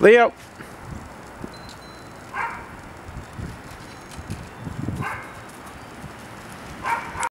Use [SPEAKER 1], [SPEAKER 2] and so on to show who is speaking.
[SPEAKER 1] Leo.